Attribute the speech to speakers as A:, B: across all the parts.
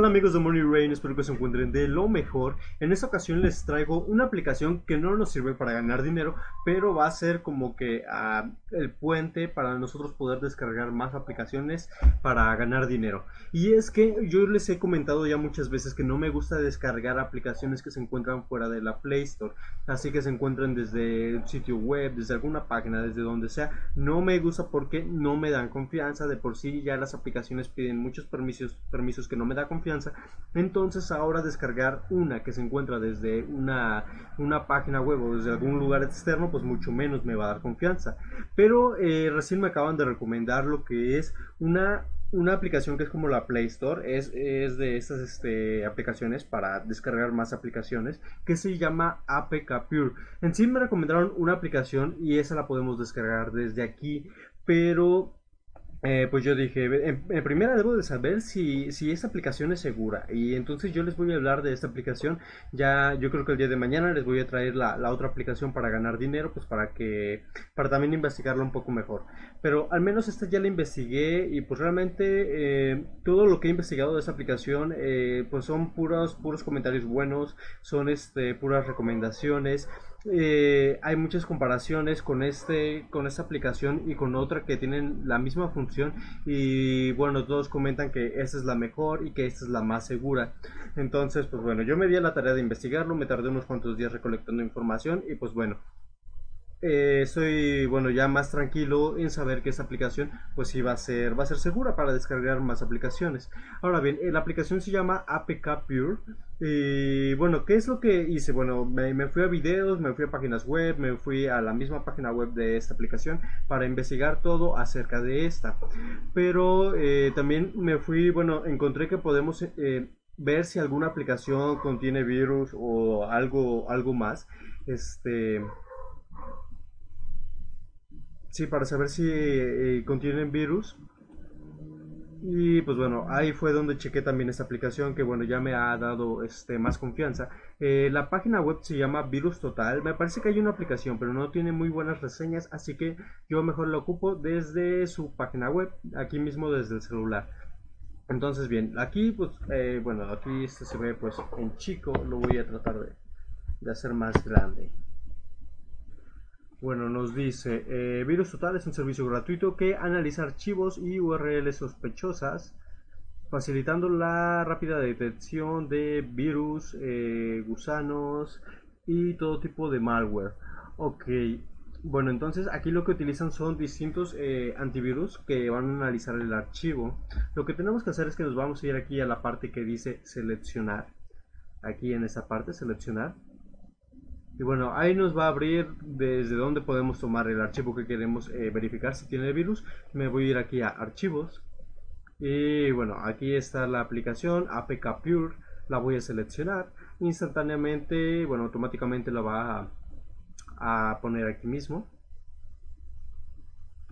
A: Hola amigos de Money Rain, espero que se encuentren de lo mejor. En esta ocasión les traigo una aplicación que no nos sirve para ganar dinero, pero va a ser como que ah, el puente para nosotros poder descargar más aplicaciones para ganar dinero. Y es que yo les he comentado ya muchas veces que no me gusta descargar aplicaciones que se encuentran fuera de la Play Store, así que se encuentran desde el sitio web, desde alguna página, desde donde sea. No me gusta porque no me dan confianza, de por sí ya las aplicaciones piden muchos permisos, permisos que no me da confianza entonces ahora descargar una que se encuentra desde una, una página web o desde algún lugar externo, pues mucho menos me va a dar confianza. Pero eh, recién me acaban de recomendar lo que es una una aplicación que es como la Play Store, es, es de estas este, aplicaciones para descargar más aplicaciones, que se llama APK Pure. En sí me recomendaron una aplicación y esa la podemos descargar desde aquí, pero eh, pues yo dije, en, primera debo de saber si, si esta aplicación es segura. Y entonces yo les voy a hablar de esta aplicación. Ya yo creo que el día de mañana les voy a traer la, otra aplicación para ganar dinero, pues para que, para también investigarlo un poco mejor. Pero al menos esta ya la investigué y pues realmente eh, todo lo que he investigado de esta aplicación, eh, pues son puros, puros comentarios buenos, son este, puras recomendaciones. Eh, hay muchas comparaciones con este con esta aplicación y con otra que tienen la misma función y bueno todos comentan que esta es la mejor y que esta es la más segura. Entonces pues bueno yo me di a la tarea de investigarlo me tardé unos cuantos días recolectando información y pues bueno eh, estoy bueno ya más tranquilo en saber que esta aplicación pues sí va a ser va a ser segura para descargar más aplicaciones. Ahora bien eh, la aplicación se llama APK Pure y bueno qué es lo que hice bueno me, fui a videos me fui a páginas web me fui a la misma página web de esta aplicación para investigar todo acerca de esta. Pero eh, también me fui bueno encontré que podemos ver si alguna aplicación contiene virus o algo algo más este Sí, para saber si eh, contienen virus. Y pues bueno, ahí fue donde chequé también esta aplicación que bueno, ya me ha dado este, más confianza. Eh, la página web se llama Virus Total. Me parece que hay una aplicación, pero no tiene muy buenas reseñas, así que yo mejor la ocupo desde su página web, aquí mismo desde el celular. Entonces bien, aquí pues eh, bueno, aquí este se ve pues en chico, lo voy a tratar de, de hacer más grande. Bueno, nos dice, eh, Virus Total es un servicio gratuito que analiza archivos y URLs sospechosas, facilitando la rápida detección de virus, eh, gusanos y todo tipo de malware. Ok, bueno, entonces aquí lo que utilizan son distintos eh, antivirus que van a analizar el archivo. Lo que tenemos que hacer es que nos vamos a ir aquí a la parte que dice seleccionar. Aquí en esa parte, seleccionar y bueno, ahí nos va a abrir desde dónde podemos tomar el archivo que queremos eh, verificar si tiene el virus. Me voy a ir aquí a archivos. Y bueno, aquí está la aplicación APK Pure. La voy a seleccionar. Instantáneamente, bueno, automáticamente la va a, poner aquí mismo.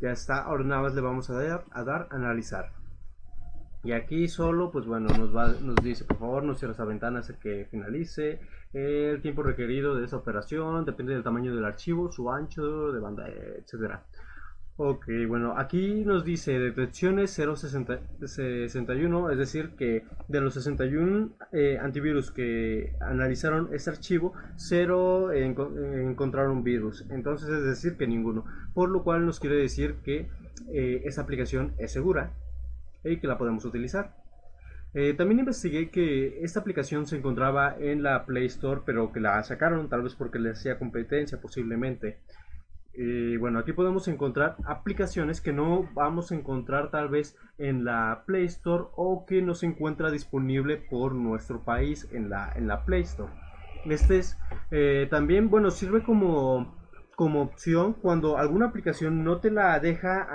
A: Ya está, ahora nada más le vamos a dar, a dar analizar. Y aquí solo, pues bueno, nos, va, nos dice, por favor, no cierres la ventana hasta que finalice. El tiempo requerido de esa operación depende del tamaño del archivo, su ancho de banda, etcétera. Ok, bueno, aquí nos dice detecciones 061, es decir, que de los 61 eh, antivirus que analizaron este archivo, 0 encontraron virus. Entonces es decir que ninguno. Por lo cual nos quiere decir que eh, esta aplicación es segura y que la podemos utilizar. Eh, también investigué que esta aplicación se encontraba en la Play Store, pero que la sacaron tal vez porque le hacía competencia posiblemente. Y bueno, aquí podemos encontrar aplicaciones que no vamos a encontrar tal vez en la Play Store o que no se encuentra disponible por nuestro país en la, en la Play Store. Este es eh, también, bueno, sirve como como opción cuando alguna aplicación no te la deja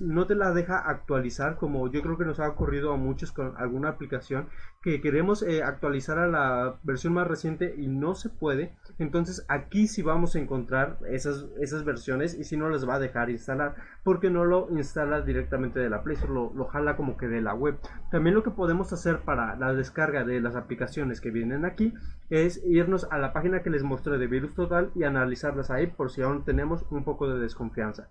A: no te la deja actualizar como yo creo que nos ha ocurrido a muchos con alguna aplicación que queremos eh, actualizar a la versión más reciente y no se puede, entonces aquí sí vamos a encontrar esas, esas versiones y si no las va a dejar instalar porque no lo instala directamente de la Play Store, lo, lo jala como que de la web. También lo que podemos hacer para la descarga de las aplicaciones que vienen aquí es irnos a la página que les mostré de Virus Total y analizarlas ahí por si aún tenemos un poco de desconfianza.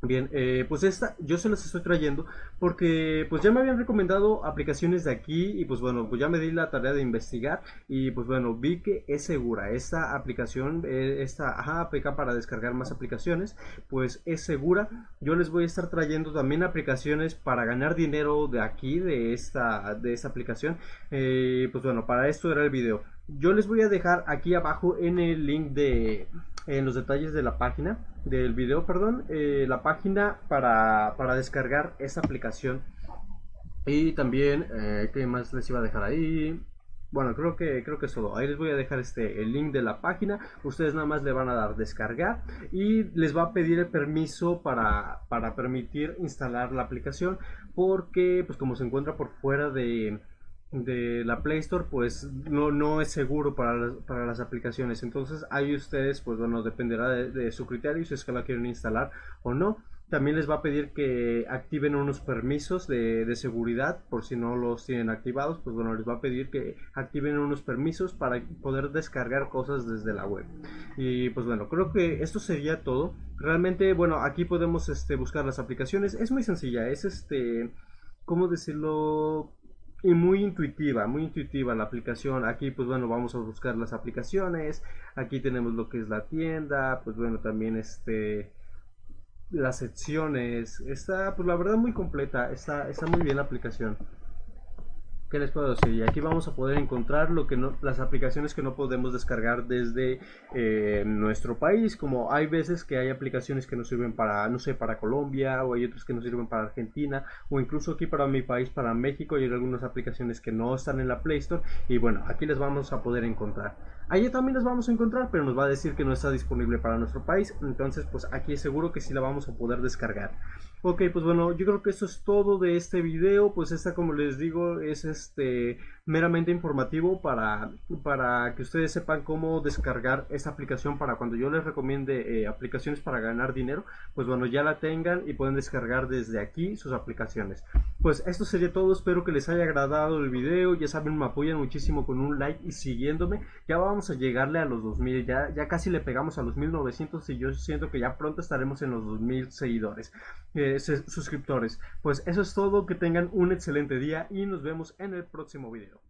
A: Bien, eh, pues esta yo se las estoy trayendo porque pues ya me habían recomendado aplicaciones de aquí y pues bueno, pues ya me di la tarea de investigar y pues bueno, vi que es segura. Esta aplicación, eh, esta APK para descargar más aplicaciones, pues es segura. Yo les voy a estar trayendo también aplicaciones para ganar dinero de aquí, de esta, de esta aplicación. Eh, pues bueno, para esto era el video. Yo les voy a dejar aquí abajo en el link de en los detalles de la página, del video, perdón, eh, la página para, para, descargar esta aplicación. Y también, eh, ¿qué más les iba a dejar ahí? Bueno, creo que creo que es todo. Ahí les voy a dejar este el link de la página. Ustedes nada más le van a dar descargar y les va a pedir el permiso para, para permitir instalar la aplicación porque pues como se encuentra por fuera de, de la Play Store pues no, no es seguro para las, para las aplicaciones. Entonces ahí ustedes pues bueno dependerá de, su criterio si es que la quieren instalar o no. También les va a pedir que activen unos permisos de, de, seguridad por si no los tienen activados pues bueno les va a pedir que activen unos permisos para poder descargar cosas desde la web. Y pues bueno creo que esto sería todo. Realmente bueno aquí podemos este buscar las aplicaciones. Es muy sencilla es este cómo decirlo y muy intuitiva, muy intuitiva la aplicación. Aquí pues bueno, vamos a buscar las aplicaciones. Aquí tenemos lo que es la tienda, pues bueno, también este las secciones. Está pues la verdad muy completa, está está muy bien la aplicación. ¿Qué les puedo decir? Y aquí vamos a poder encontrar lo que no, las aplicaciones que no podemos descargar desde eh, nuestro país, como hay veces que hay aplicaciones que nos sirven para, no sé, para Colombia, o hay otras que nos sirven para Argentina, o incluso aquí para mi país, para México, hay algunas aplicaciones que no están en la Play Store, y bueno, aquí les vamos a poder encontrar. Allí también las vamos a encontrar, pero nos va a decir que no está disponible para nuestro país, entonces pues aquí seguro que sí la vamos a poder descargar. Ok, pues bueno, yo creo que eso es todo de este video, pues esta como les digo es este meramente informativo para, para que ustedes sepan cómo descargar esta aplicación para cuando yo les recomiende eh, aplicaciones para ganar dinero, pues bueno, ya la tengan y pueden descargar desde aquí sus aplicaciones. Pues esto sería todo, espero que les haya agradado el video, ya saben, me apoyan muchísimo con un like y siguiéndome, ya a llegarle a los 2000, ya, ya casi le pegamos a los 1900 y yo siento que ya pronto estaremos en los 2000 seguidores, eh, suscriptores. Pues eso es todo, que tengan un excelente día y nos vemos en el próximo video.